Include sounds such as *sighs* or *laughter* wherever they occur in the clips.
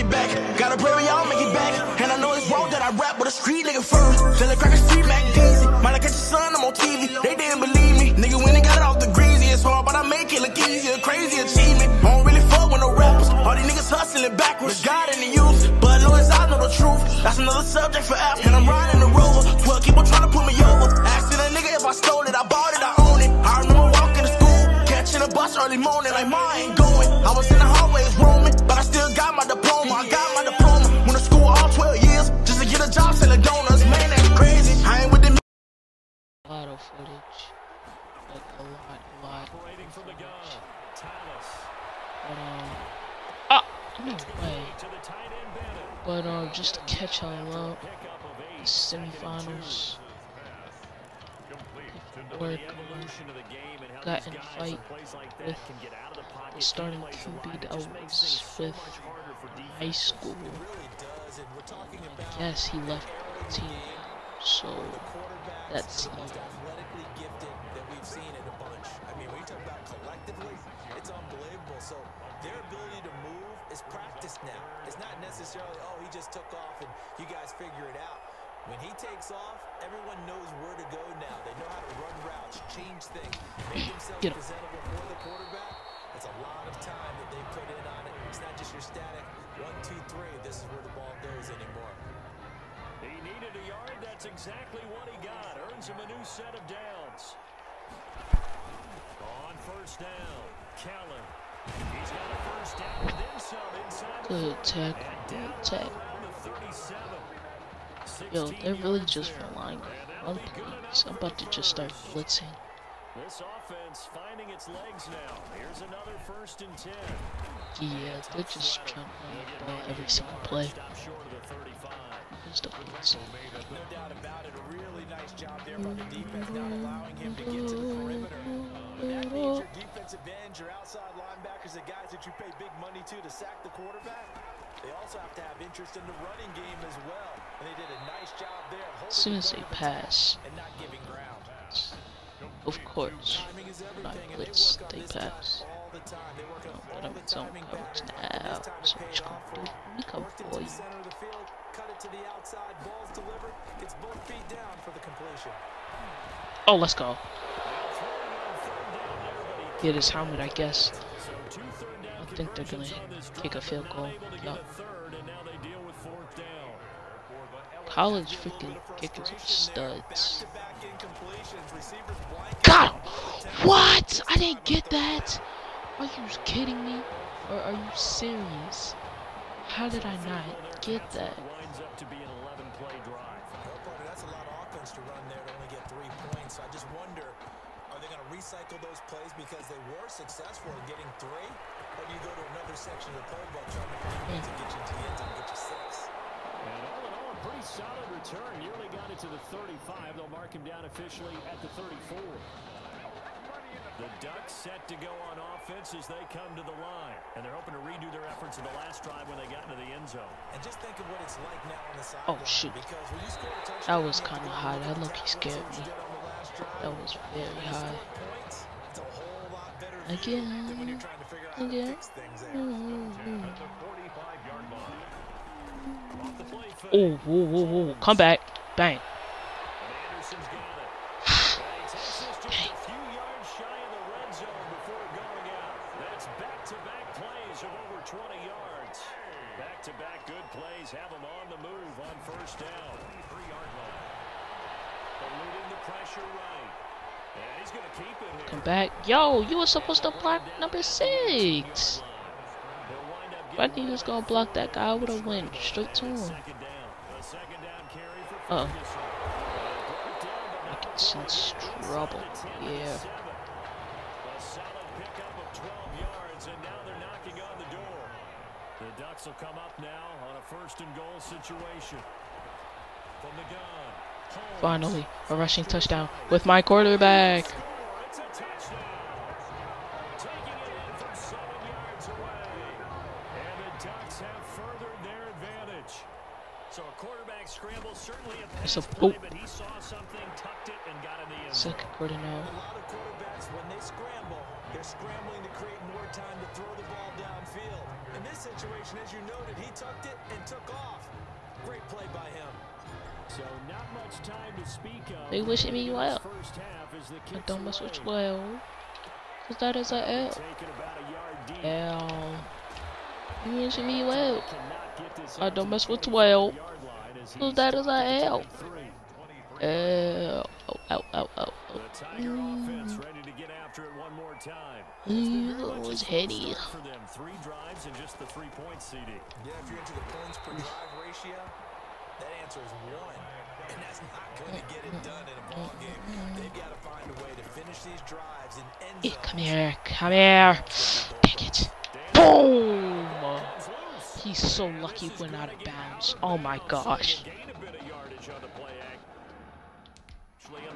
it back. Gotta pray we all make it back. And I know it's wrong that I rap, but a street nigga first. Feel like crack a street Mac Deezy. Might catch your son, I'm on TV. They didn't believe me. Nigga when and got it off the greasy. It's hard, but I make it look easier. Crazy achievement. I don't really fuck with no rappers. All these niggas hustling backwards. God in the youth. But long as I know the truth, that's another subject for after. And I'm riding the rover. 12 keep on trying to put me over. Asking a nigga if I stole it, I bought it, I own it. I remember walking to school, catching a bus early morning, like mine ain't going. I was in the hallways roaming, a job selling donuts. Man, that's crazy. I ain't with them. A lot of footage. Like a lot, a lot. Operating from the gun. Tallis But um Ah no way. to the tight end Bennett. But um just to catch y'all up, the semifinals. The Or evolution of the game got in a fight in plays like with can get out of the pocket, the starting play QB right. That just was things so with much harder for high defenses. school. Really does, and we're talking oh about Yes, he left the team. So that's the most athletically gifted that we've seen in a bunch. I mean, when you talk about collectively, it's unbelievable. So their ability to move is practiced now. It's not necessarily, oh, he just took off and you guys figure it out. When he takes off, everyone knows where to go now. They know how to run routes, change things, make themselves presentable for the quarterback. That's a lot of time that they put in on it. It's not just your static one, two, three. This is where the ball goes anymore. He needed a yard. That's exactly what he got. Earns him a new set of downs. On first down, Keller. He's got a first down and then some inside good 40. tackle, And good down tackle. around the 37. Yo, they're really just relying on that'll be plays. I'm about to just start blitzing. This offense finding its legs now. Here's another first and 10. Yeah, they're just to run the ball every single play. Stop short of the 35. Just. No doubt about it. A really nice job there by the defense, not allowing him to get to the perimeter. But that means your defensive ends, your outside linebackers, the guys that you pay big money to to sack the quarterback, they also have to have interest in the running game as well. And they did a nice job there. As soon as they front of attack pass, And not giving ground. Of course, everything, blitz, they pass. On No, the zone timing coverage now, so it what paid you gonna for you. Oh, let's go. Get his helmet, I guess. I think they're gonna on kick a field goal. No. College freaking kickers are studs. Back-to-back receivers blank. Got him! What? I didn't get that. Are you kidding me? Or are you serious? How did I not get that? Winds up to be an 11-play drive. Well, partner, that's a lot of offense to run there to only get three points. I just wonder, are they going to recycle those plays because they were successful in getting three? Or do you go to another section of the playbook trying to find ways to get you to the end zone and get you six? And all in all, a pretty solid return. Nearly got it to the 35. They'll mark him down officially at the 34. The Ducks set to go on offense as they come to the line. And they're hoping to redo their efforts in the last drive when they got into the end zone. And just think of what it's like now on the Oh, shoot. Because when you score a touchdown, That was you have to kinda go high. look That at the scared me. did on the last drive. That was very When you high. score points, it's a Off the play fake. Oh, whoa, whoa, whoa. Come back. Bang. And Anderson's got it. And he takes this just a few yards shy of the red zone before going out. That's back-to-back plays of over 20 yards. Back-to-back good plays have him on the move on first down. 23-yard line. Eluding the pressure right. And he's going to keep it here. Come back. Yo, you were supposed to block number six. He'll wind up Why getting didn't you just go block that guy? I would have went straight to him. A but not Making sense. Trouble. Yeah. A solid pickup of 12 yards, and now they're knocking on the Ducks will come up now on a first and goal situation. From the gun. Finally, a rushing touchdown with my quarterback. The end zone. Second quarter now. A when they scramble, they're scrambling to create more time to throw the ball downfield. In this situation, as you noted, he tucked it and took off. Great play by him. So not much time to speak of. They wishing me well. I don't mess with. 12. Cause that is a L. A. L. You wishing me well. I don't mess with 20-yard 12. line as Cause he's that is a L. three. Oh, Mm. one more time. Ooh, it's heady. For them. Three drives and just the three points, CD. Yeah, if you're into the points per drive ratio, that answer is one. And that's not going *laughs* to get it done in a ball game. They've got to find a way to finish these drives and end come here, come here. Pick it. Boom! He's so lucky he went out of bounds. Oh my gosh.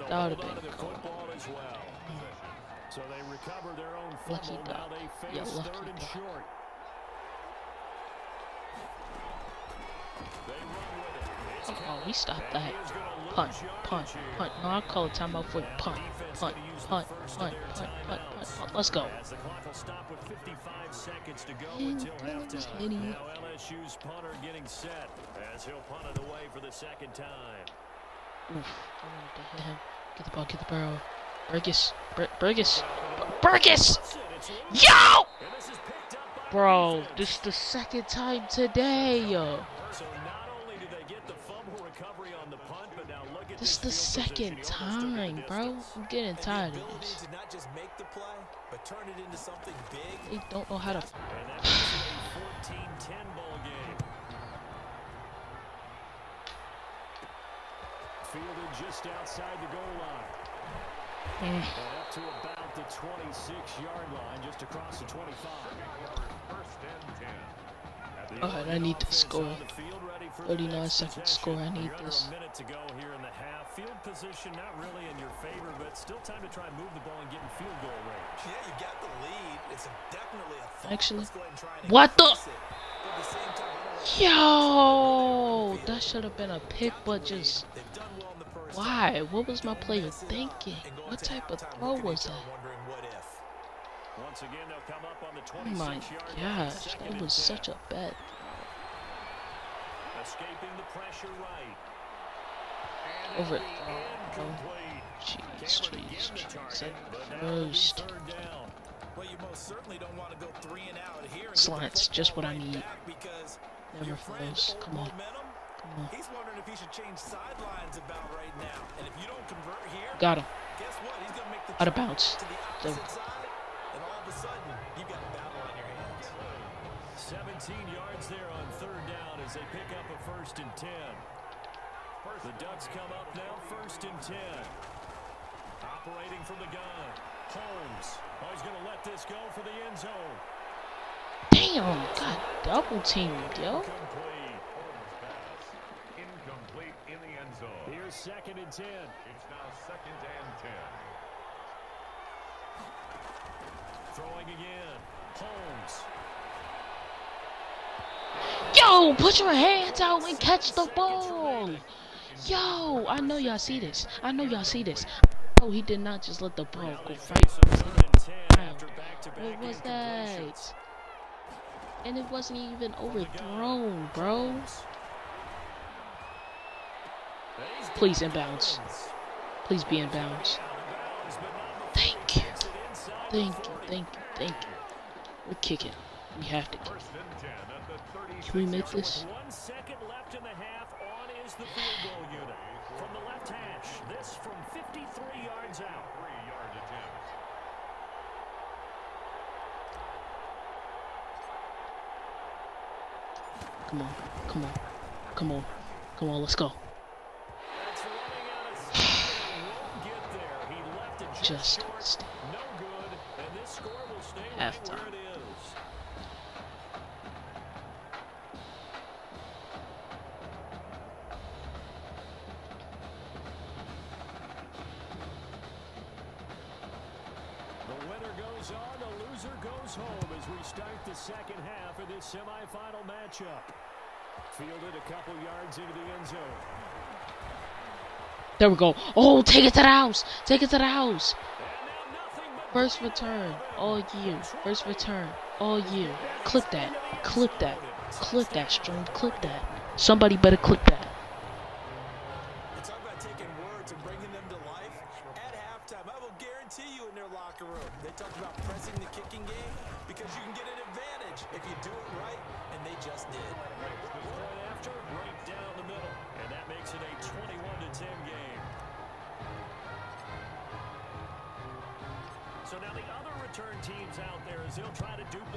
That would've been cool. So they recover their own Lucky duck. Yeah, lucky duck. Oh, we stopped that. he is gonna lose Punt, punt, punt. No, I call it timeout for you. Punt, punt, gonna use the punt, punt, punt, punt, punt, punt. Let's go. As the clock will stop with 55 seconds to go Mm, until that was halftime. hitting. Now LSU's punter getting set as he'll punt it away for the second time. Oof. I wanted to hit him. Get the ball, get the barrel. Burgess, Bur Burgess, Bur- Burgess! That's it, it's loose. Yo! And this is picked up by the Bro, this is the second time today. yo. So not only do they get the fumble recovery on the punt, but now look at This is the second position. He almost took it the time, bro. I'm getting tired of this. not just make the play, but turn it into something big. They don't know how to. And that *sighs* makes it a 14-10 ball game. Fielded just outside the goal line. Mm. Up to about the 26-yard line, just across the 25. Alright, I need to score. on the field, ready for the 39 next second possession. score, I need this. A minute to go here in the half. Field position not really in your favor, but still time to try and move the ball and get in field goal range. Yeah, you got the lead. It's a, definitely a thought. Actually, Let's go ahead and try and what the- increase it. But at the same time, I don't like Yo! That should have been a pick, but just. They've done well in the first Why? What was my player mess it up thinking? What type of throw was that? wondering what if. Once again, they'll come up on the Oh my gosh, that was such a bad. Escaping the pressure right. Over it. Oh, jeez, jeez, jeez. target, At but now it'll be first. third down. Well, you most certainly don't want to go three and out here. and get the Slants, just what I need. right back because Never your friend fails. Come on. Come on. He's wondering if he should change sidelines about right now. And if you don't convert here, Got him. guess what? He's going to make the Out of bounds. to the There. side, and all of a sudden, you've got a battle on your hands. 17 yards there on third down as they pick up a first and 10. The Ducks come up now, first and 10. Operating from the gun. Holmes. Oh, he's going to let this go for the end zone. Damn, got double teamed, yo. Complete. Incomplete in the end zone. Here's second and 10. It's now second and ten. Throwing again. Holmes. Yo, put your hands out and catch the ball. Yo, I know y'all see this. I know y'all see this. Oh, he did not just let the ball go right. face a third and 10 after back-to-back What was that? And it wasn't even oh overthrown, bro. Please inbounds. Please be inbounds. Thank you. Thank you. Thank you. Thank you. We're kicking. We have to kick. First and ten at the 36 Can we make this? One second left in the half. On is the field goal unit. From the left hash. This from 53 yards out. Three-yard attempt. Come on. Come on. Come on. Come on. Let's go. That's running out of *sighs* steam. and won't get there. He left it just, Just stay. No good. And this score will stay right Halftime. Start the second half of this semifinal matchup. Fielded a couple yards into the end zone. There we go. Oh, take it to the house. Take it to the house. First return all year. First return all year. Click that. Click that. Click that stream. Click that. Somebody better click that.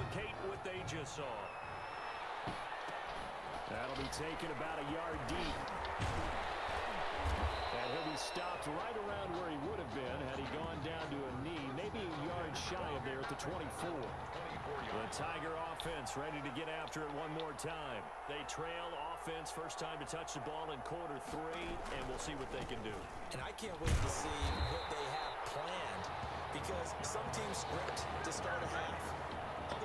Duplicate what they just saw. That'll be taken about a yard deep. And he'll be stopped right around where he would have been had he gone down to a knee, maybe a yard shy of there at the 24. The Tiger offense ready to get after it one more time. They trail offense first time to touch the ball in quarter three, and we'll see what they can do. And I can't wait to see what they have planned because some teams script to start a half.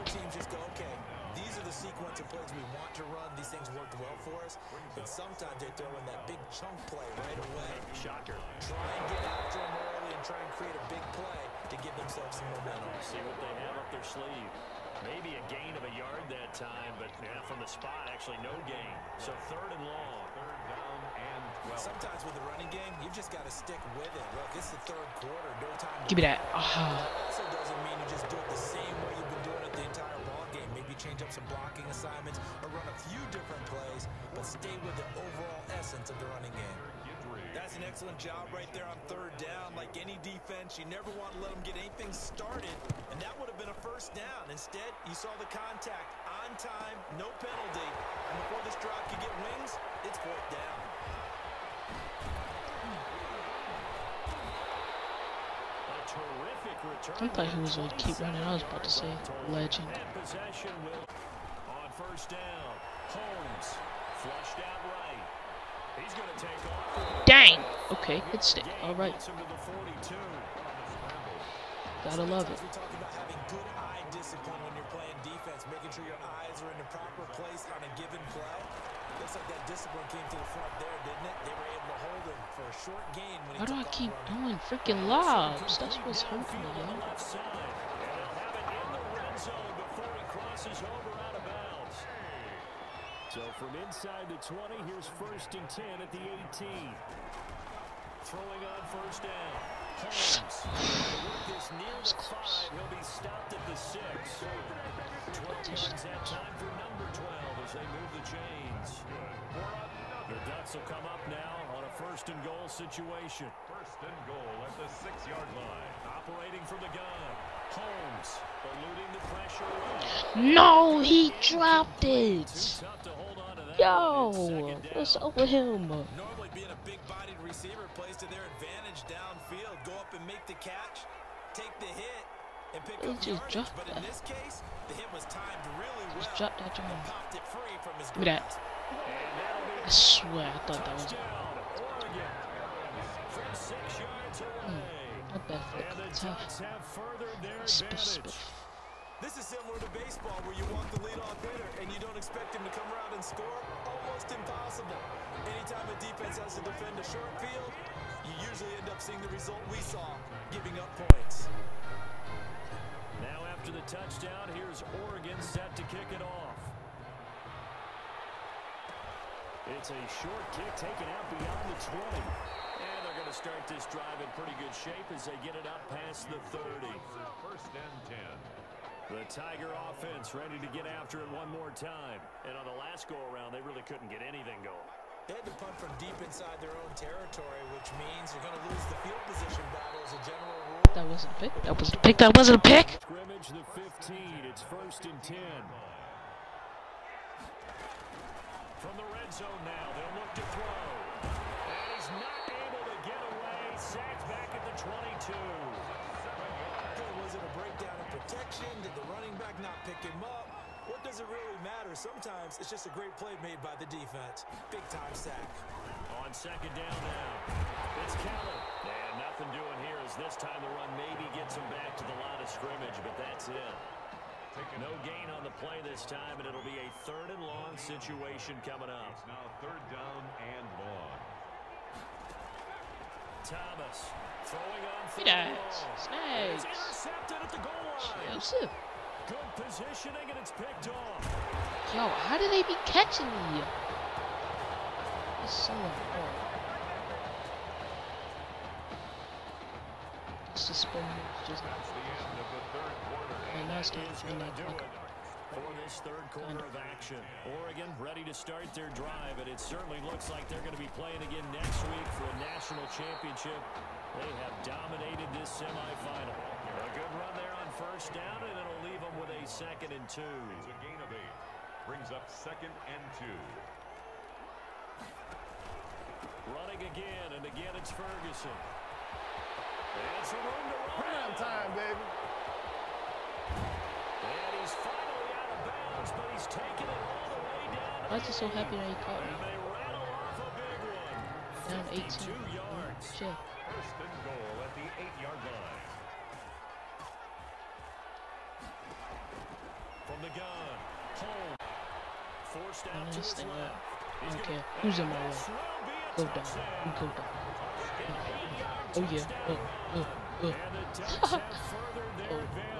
Other teams just go, okay, these are the sequence of plays we want to run. These things worked well for us. But sometimes they throw in that big chunk play right away. Shocker. Try and get after them early and try and create a big play to give themselves some momentum. See what they have up their sleeve. Maybe a gain of a yard that time, but yeah, from the spot, actually no gain. So third and long. Third down and 12. Sometimes with the running game, you've just got to stick with it. Look, it's the third quarter. No time Give me that. Ah. That also doesn't mean you just do it the same way you've been doing it the entire ball game. Maybe change up some blocking assignments or run a few different plays, but stay with the overall essence of the running game. That's an excellent job right there on third down. Like any defense, you never want to let them get anything started, and that would have been a first down. Instead, you saw the contact on time, no penalty, and before this drive could get wings, it's fourth down. A terrific return. I thought he was gonna keep running. I was about to say legend. And possession will on first down. Holmes flushed out right. Dang. Okay, it's stick. All right. gets him to the 42. Gotta love it. Why do I keep doing freaking lobs? That's what's hurting me, yo. So from inside the 20, here's first and 10 at the 18. Throwing on first down. Holmes. With this near the five, he'll be stopped at the six. 12 yards that time for number 12 as they move the chains. The Ducks will come up now on a first and goal situation. First and goal at the six-yard line. Operating from the gun. Holmes eluding the pressure. No, he dropped Too it. Yo, It's second down. what's up with him? Normally being a big-bodied receiver plays to their advantage downfield. Go up and make the catch, take the hit, and pick up just yardage. dropped But in this case, the hit was timed really well. Just drop that popped it free from his Give me that. grasp. And that'll be I swear, I thought that was touchdown, six yards away. Hmm, not bad for the the tough. Ducks have furthered their Spiff, spiff. This is similar to baseball where you want the leadoff hitter and you don't expect him to come around and score. Almost impossible. Anytime a defense has to defend a short field, you usually end up seeing the result we saw, giving up points. Now after the touchdown, here's Oregon set to kick it off. It's a short kick taken out beyond the 20. And they're going to start this drive in pretty good shape as they get it up past the 30. First and 10. The Tiger offense ready to get after it one more time. And on the last go-around, they really couldn't get anything going. They had to punt from deep inside their own territory, which means you're going to lose the field position battle as a general rule. That wasn't a pick. That wasn't a pick. That wasn't a pick. Scrimmage the 15. It's first and 10. From the red zone now, they'll look to throw. And he's not able to get away. Sacked back at the 22. Hey, was it a breakdown in protection? Did the running back not pick him up? What does it really matter? Sometimes it's just a great play made by the defense. Big time sack. On second down now, it's Kelly. And nothing doing here as this time the run maybe gets him back to the line of scrimmage, but that's it. No gain on the play this time, and it'll be a third and long situation coming up. It's now third down and long. Thomas throwing on Look third at and that. long. Snags. It's intercepted at the goal line. Joseph. Good positioning, and it's picked off. Yo, how do they be catching me? It's so hard. It's the spin just That's the end of the third quarter. and now it's time Is for the to do clock. it for this third quarter of action. Oregon ready to start their drive, and it certainly looks like they're going to be playing again next week for a national championship. They have dominated this semifinal. A good run there on first down, and it'll leave them with a second and two. It's a gain of eight. Brings up second and two. Running again, and again it's Ferguson. And some room to run. Prime time, baby. And he's finally out of bounds, but he's taken it all the way down. to I was just so happy that he caught me. they rattle off a big one. Down 18. 52 yards. Shit. First and goal at the eight-yard line. From the gun. Home. Forced out to his left. I don't care. Who's in my way? this will be a Go down. You go down. An Oh yeah. touchdown. And the *laughs* Ducks have furthered their Oh.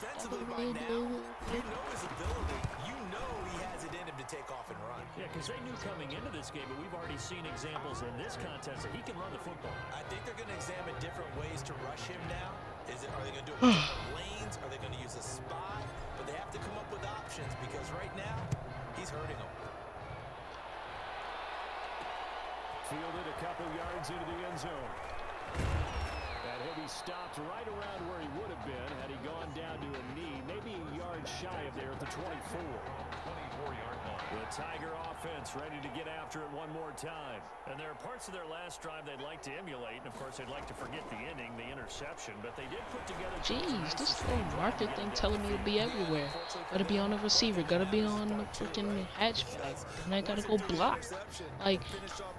Defensively by now, you know his ability. You know he has it in him to take off and run. Yeah, because they knew coming into this game, but we've already seen examples in this contest that he can run the football. I think they're going to examine different ways to rush him now. Is it? Are they going to do it *sighs* with lanes? Of course, they'd like to forget the ending, the interception. But they did put together... Jeez, this little market thing telling me to be everywhere. Gotta be on the receiver, gotta be on the freaking hatchback, and I gotta go block. Like,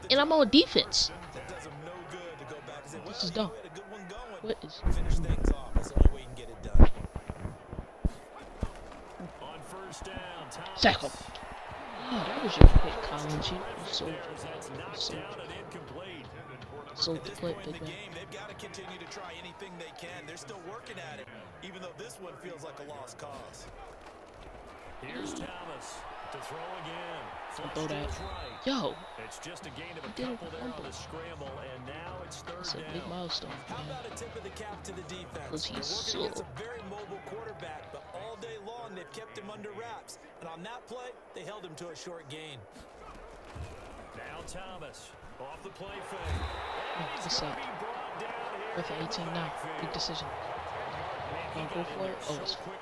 and I'm on defense. That does him no good to go back and say, well, This is dumb. we had a good one going. What is? Finish things off. That's the only way you can get it done. On first down, Thomas. Sack him. Oh, that was your pick, Collins. You you sold Bears, That's it. You knocked sold down it. and incomplete. Sold At this point in big the man. game, they've got to continue to try anything they can. They're still working at it, even though this one feels like a lost cause. Here's Thomas to throw again. Don't throw that. right. Yo, It's just a gain of a He did it couple there on fumble. the scramble, and now it's third it's a big down. milestone, How man. about a tip of the cap to the defense? Was he They're working slow? against a very mobile quarterback, but all day long they've kept him under wraps. And on that play, they held him to a short gain. Now Thomas off the play fake. Oh, what's up? With 18 now. Big decision. Gonna go for it? Oh, it's fourth.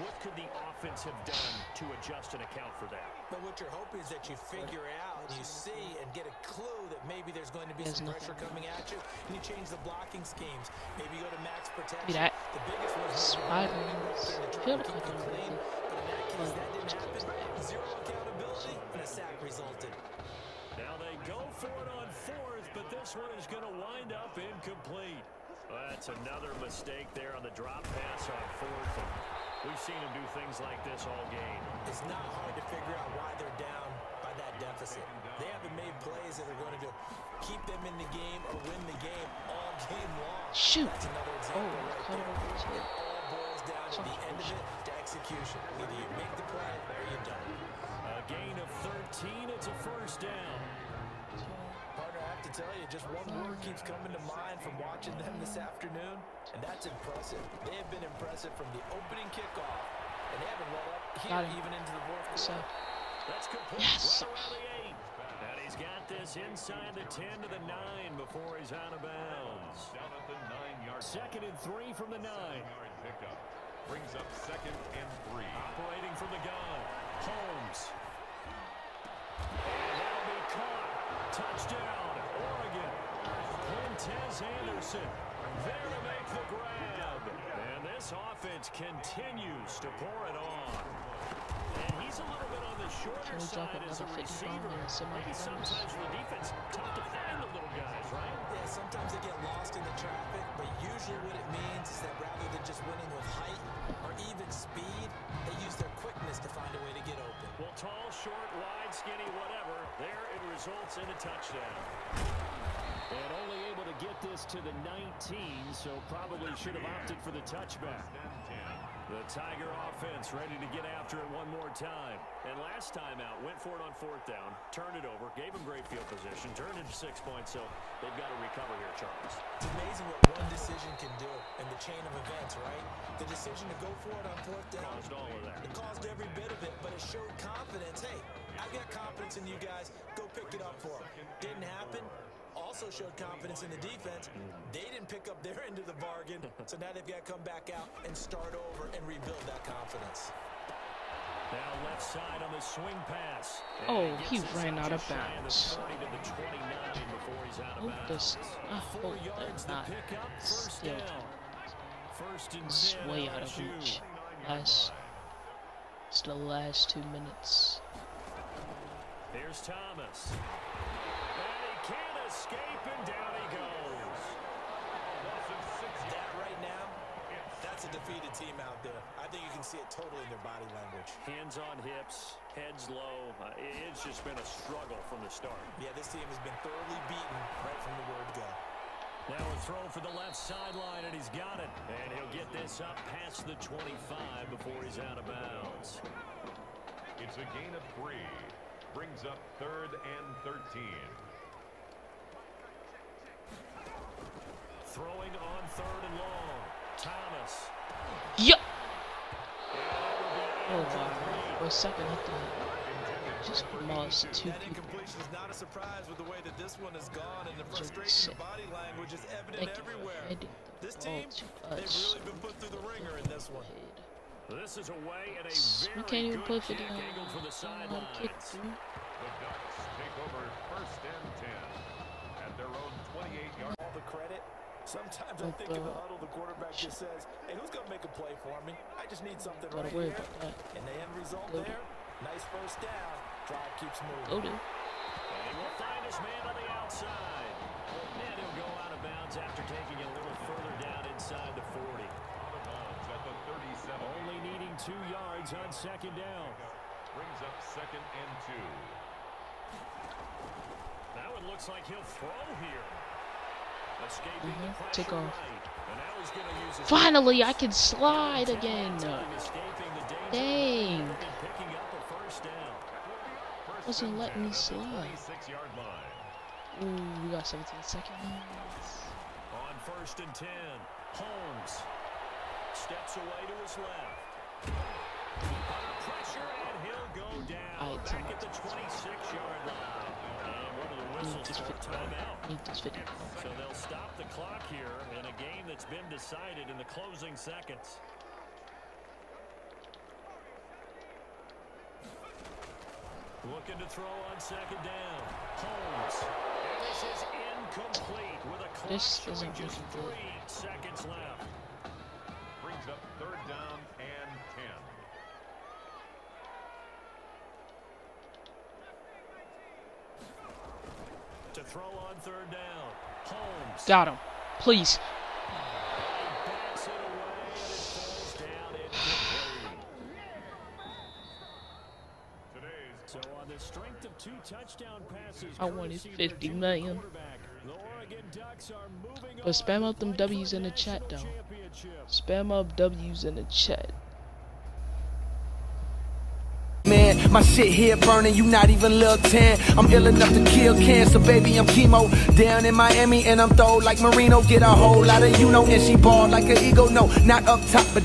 What could the offense have done to adjust and account for that? But what you're hoping is that you figure out, you see, and get a clue that maybe there's going to be There's some nothing. pressure coming at you, and you change the blocking schemes. Maybe you go to max protection. Be that. The biggest one is to feel like I it can clean. But in that case, that didn't happen. Zero accountability, and a sack resulted. Now they go for it on fourth, but this one is going to wind up incomplete. Well, that's another mistake there on the drop pass on fourth. And we've seen him do things like this all game. It's not hard to figure out why they're down by that deficit. They haven't made plays that are going to keep them in the game or win the game all game long. Shoot. That's another Oh, right there. The end of it to execution. Either you make the play or you don't. A gain of 13. It's a first down. Partner, I have to tell you, just one word keeps coming to mind from watching them this afternoon, and that's impressive. They have been impressive from the opening kickoff, and they haven't let up here even into the fourth So, quarter. That's complete. Yes. Right around the eight. And he's got this inside the 10 to the 9 before he's out of bounds. Down at the nine-yard Second and three from the 9. Yard pickup. Brings up second and three. Operating from the gun. Holmes. And that'll be caught. Touchdown, Oregon. Quintez Anderson there to make the grab. And this offense continues to pour it on. And he's a little bit on the shorter Can we drop side as a another 50 bomb receiver. in the Maybe semifinals? sometimes for the defense, tough to find the little guys, right? Yeah, sometimes they get lost in the traffic, but usually what it means is that rather than just winning with height or even speed, they use their quickness to find a way to get open. Well, tall, short, wide, skinny, whatever. There it results in a touchdown. And only able to get this to the 19, so probably should have opted for the touchback. The Tiger offense ready to get after it one more time. And last time out, went for it on fourth down, turned it over, gave them great field position, turned it to six points, so they've got to recover here, Charles. It's amazing what one decision can do in the chain of events, right? The decision to go for it on fourth down. Caused all of that. It caused every bit of it, but it showed confidence. Hey, I've got confidence in you guys. Go pick it up for them. Didn't happen. Also showed confidence in the defense. They didn't pick up their *laughs* end of the bargain, so now they've got to come back out and start over and rebuild that confidence. Now left side on the swing pass. Oh, And he ran out of just shy the bounds. 30 to the 29 before he's out of Hope this. I Four hope yards the not pickup, first still. down. First and This is 10 way out of reach. Last. It's the last two minutes. Here's Thomas. And he can't escape, and down he goes. That right now, that's a defeated team out there. I think you can see it totally in their body language. Hands on hips, heads low. Uh, it's just been a struggle from the start. Yeah, this team has been thoroughly beaten right from the word go. Now a throw for the left sideline, and he's got it. And he'll get this up past the 25 before he's out of bounds. It's a gain of three. Brings up third and 13. Throwing on third and long. Thomas. Yup. Oh wow. For a second, I thought just lost two That people. incompletion is not a surprise with the way that this one has gone, and the frustration sick. of body language is evident Thank you for everywhere. This team, to they've really been put through the ringer in this one. This is away at a S- very We can't even good play for kick the angled for the uh, kick, dude. The Ducks take over first and 10 at their own 28-yard All the credit. Sometimes I But, think in the huddle, the quarterback just says, "Hey, who's gonna make a play for me? I just need something right worry here." about that. And the end result Go there, nice first down. Drive keeps moving. Go to. And he will find his man on the outside. And he'll go out of bounds after taking it a little further down inside the 40. out of bounds at the 37. Only needing two yards on second down. Brings up second and two. Now it looks like he'll throw here. Escaping Mhm, the take off. right. And now he's gonna use Finally, I can slide again. time escaping the danger Dang. and picking up a first down. First Wasn't and letting me slide. Ooh, we got 17 seconds. On first and 10, Holmes steps away to his left. Under pressure, and he'll go down Alright, back time at the 26-yard line. And one of the Need this for a 50. timeout. Need this video. So they'll stop the clock here in a game that's been decided in the closing seconds. Looking to throw on second down. Holmes. And this is incomplete with a clock This showing isn't just three seconds left. And 10. To throw on third down. Holmes. Got him. Please. Backs it away and it falls down incomplete. Today's So on the strength of two touchdown I wanted courtesy of their 50 junior million. quarterback, the Oregon Ducks are moving But spam to up them W's in the chat, though. Spam up W's in the chat. Man, my shit here burning, you not even little 10. I'm ill enough to kill cancer, baby, I'm chemo. Down in Miami, and I'm throw like Marino. Get a whole lot of you know, and she ball like an ego. No, not up top, but